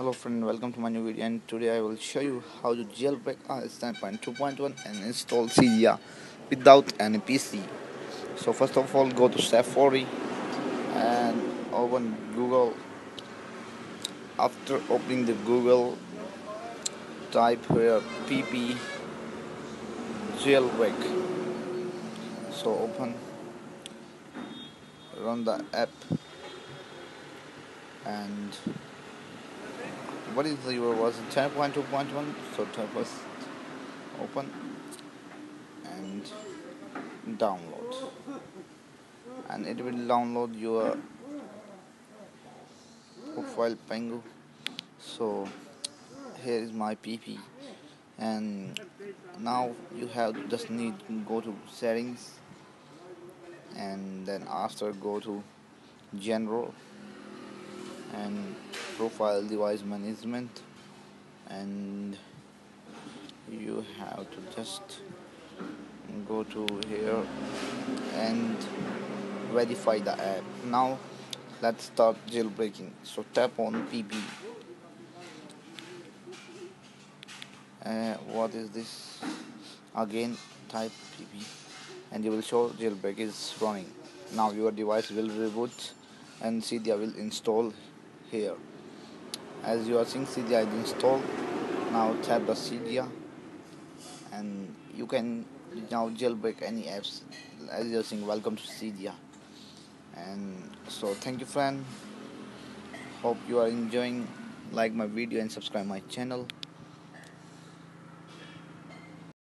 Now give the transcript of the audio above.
hello friend. Welcome to my new video and today I will show you how to jailbreak iOS 10.2.1 and install Cydia without any PC so first of all go to Safari and open Google. After opening the Google type here pp jailbreak. So open. Run the app. And what is the your was 10.2.1 so type was open and download. And it will download your profile pengu so here is my pp and now you have just need to go to settings. And then after go to general and profile device management. And you have to just go to here and verify the app. Now let's start jailbreaking. So tap on pb uh, what is this? Again type pb and you will show jailbreak is running. Now your device will reboot and Cydia will install here. As you are seeing Cydia is installed. Now tap the Cydia and you can now jailbreak any apps. As you're saying welcome to Cydia and so thank you friend. Hope you are enjoying. Like my video and subscribe my channel